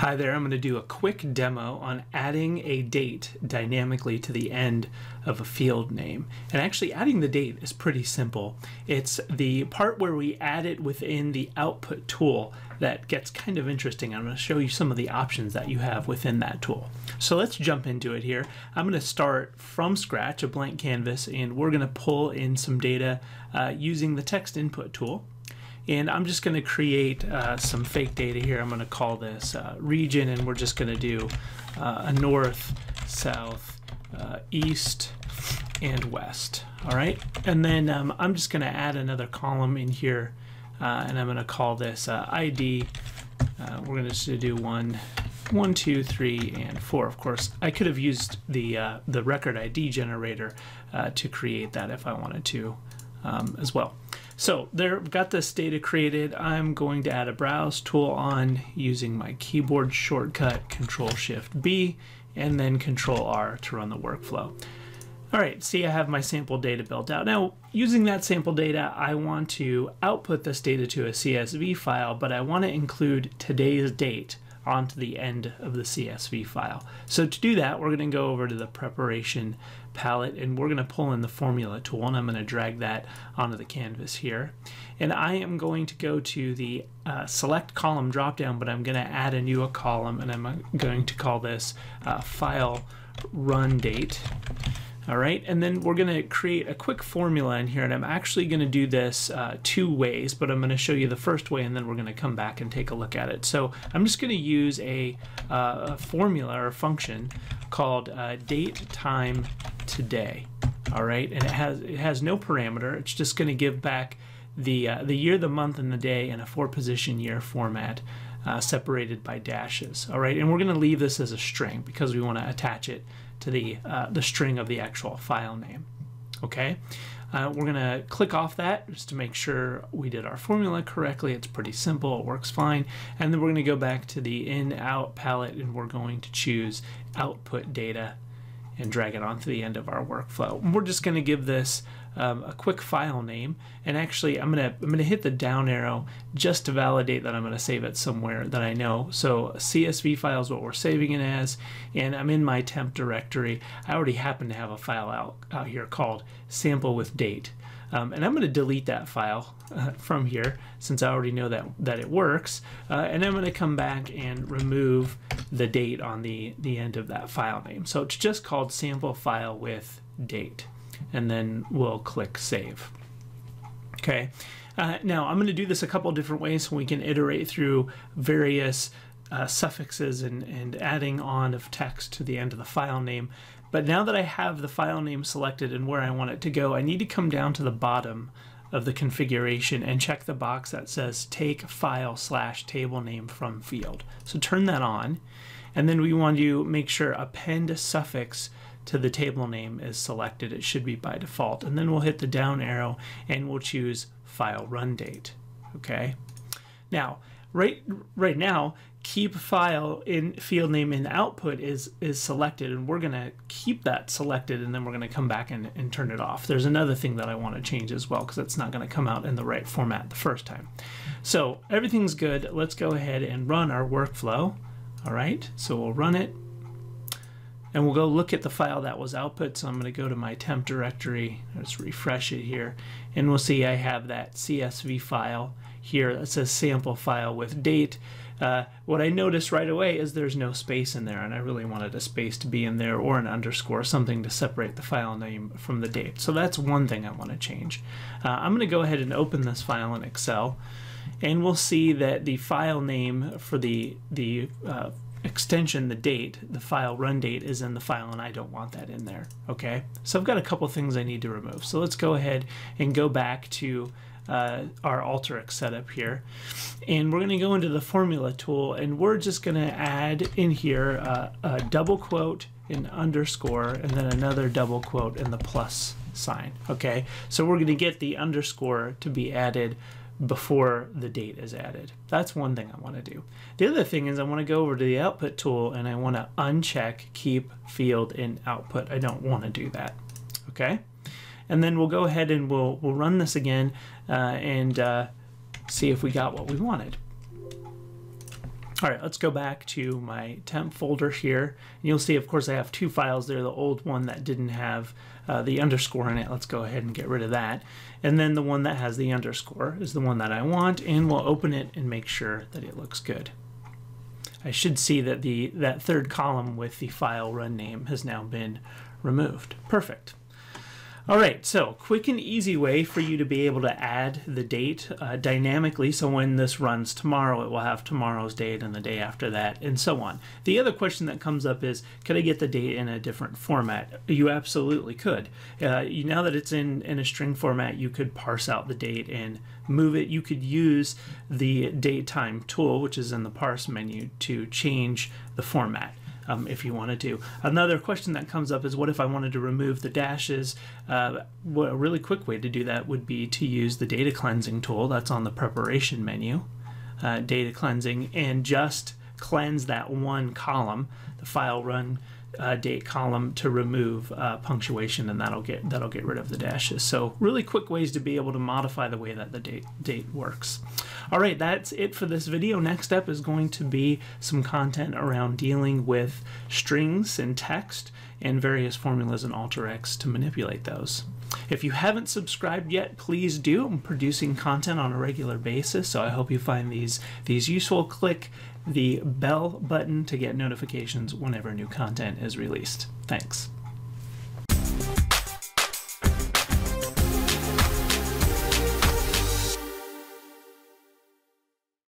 Hi there, I'm going to do a quick demo on adding a date dynamically to the end of a field name. And actually adding the date is pretty simple. It's the part where we add it within the output tool that gets kind of interesting. I'm going to show you some of the options that you have within that tool. So let's jump into it here. I'm going to start from scratch, a blank canvas, and we're going to pull in some data uh, using the text input tool. And I'm just going to create uh, some fake data here. I'm going to call this uh, region, and we're just going to do uh, a north, south, uh, east, and west. All right. And then um, I'm just going to add another column in here, uh, and I'm going to call this uh, ID. we're going to do one, one, two, three, and four. Of course, I could have used the the record ID generator to create that if I wanted to um, as well. So there, I've got this data created. I'm going to add a browse tool on using my keyboard shortcut Control Shift B and then Control R to run the workflow. All right, see I have my sample data built out. Now, using that sample data, I want to output this data to a CSV file, but I want to include today's date onto the end of the CSV file. So to do that, we're going to go over to the preparation palette and we're going to pull in the formula tool and I'm going to drag that onto the canvas here. And I am going to go to the uh, select column dropdown, but I'm going to add a new column and I'm going to call this uh, file run date. All right, and then we're going to create a quick formula in here, and I'm actually going to do this uh, two ways, but I'm going to show you the first way, and then we're going to come back and take a look at it. So I'm just going to use a, uh, a, formula or function called uh, date time today. All right, and it has it has no parameter. It's just going to give back the uh, the year, the month, and the day in a four position year format. Uh, separated by dashes. All right, and we're going to leave this as a string because we want to attach it to the, uh, the string of the actual file name. Okay, uh, we're going to click off that just to make sure we did our formula correctly. It's pretty simple, it works fine. And then we're going to go back to the in out palette and we're going to choose output data and drag it onto the end of our workflow. We're just going to give this um, a quick file name and actually I'm gonna I'm gonna hit the down arrow just to validate that I'm gonna save it somewhere that I know. So CSV file is what we're saving it as and I'm in my temp directory. I already happen to have a file out, out here called sample with date. Um, and I'm going to delete that file uh, from here since I already know that that it works uh, and I'm going to come back and remove the date on the the end of that file name so it's just called sample file with date and then we'll click save. Okay, uh, now I'm going to do this a couple different ways so we can iterate through various uh, suffixes and, and adding on of text to the end of the file name. But now that I have the file name selected and where I want it to go, I need to come down to the bottom of the configuration and check the box that says take file slash table name from field. So turn that on and then we want to make sure append suffix to the table name is selected. It should be by default. And then we'll hit the down arrow and we'll choose file run date. Okay. Now, right right now, keep file in field name in output is is selected and we're gonna keep that selected and then we're gonna come back and, and turn it off. There's another thing that I want to change as well because it's not gonna come out in the right format the first time. So everything's good. Let's go ahead and run our workflow. All right, so we'll run it and we'll go look at the file that was output. So I'm going to go to my temp directory, let's refresh it here, and we'll see I have that CSV file here that says sample file with date. Uh, what I noticed right away is there's no space in there, and I really wanted a space to be in there or an underscore, something to separate the file name from the date. So that's one thing I want to change. Uh, I'm going to go ahead and open this file in Excel, and we'll see that the file name for the, the uh, extension, the date, the file run date is in the file and I don't want that in there. Okay, so I've got a couple things I need to remove. So let's go ahead and go back to uh, our Alteryx setup here. And we're going to go into the formula tool and we're just going to add in here uh, a double quote, an underscore, and then another double quote and the plus sign. Okay, so we're going to get the underscore to be added before the date is added. That's one thing I want to do. The other thing is I want to go over to the output tool and I want to uncheck keep field in output. I don't want to do that. Okay. And then we'll go ahead and we'll, we'll run this again uh, and uh, see if we got what we wanted. All right, let's go back to my temp folder here. And you'll see, of course, I have two files there. The old one that didn't have uh, the underscore in it. Let's go ahead and get rid of that. And then the one that has the underscore is the one that I want, and we'll open it and make sure that it looks good. I should see that the that third column with the file run name has now been removed. Perfect. All right, so quick and easy way for you to be able to add the date uh, dynamically. So when this runs tomorrow, it will have tomorrow's date and the day after that, and so on. The other question that comes up is, could I get the date in a different format? You absolutely could. Uh, you, now that it's in, in a string format, you could parse out the date and move it. You could use the date time tool, which is in the parse menu, to change the format um, if you wanted to. Another question that comes up is what if I wanted to remove the dashes? Uh, well, a really quick way to do that would be to use the data cleansing tool that's on the preparation menu, uh, data cleansing, and just cleanse that one column, the file run uh, date column to remove uh, punctuation and that'll get that'll get rid of the dashes. So really quick ways to be able to modify the way that the date date works. All right that's it for this video. Next up is going to be some content around dealing with strings and text and various formulas and alteryx to manipulate those if you haven't subscribed yet, please do. I'm producing content on a regular basis, so I hope you find these these useful. Click the bell button to get notifications whenever new content is released. Thanks.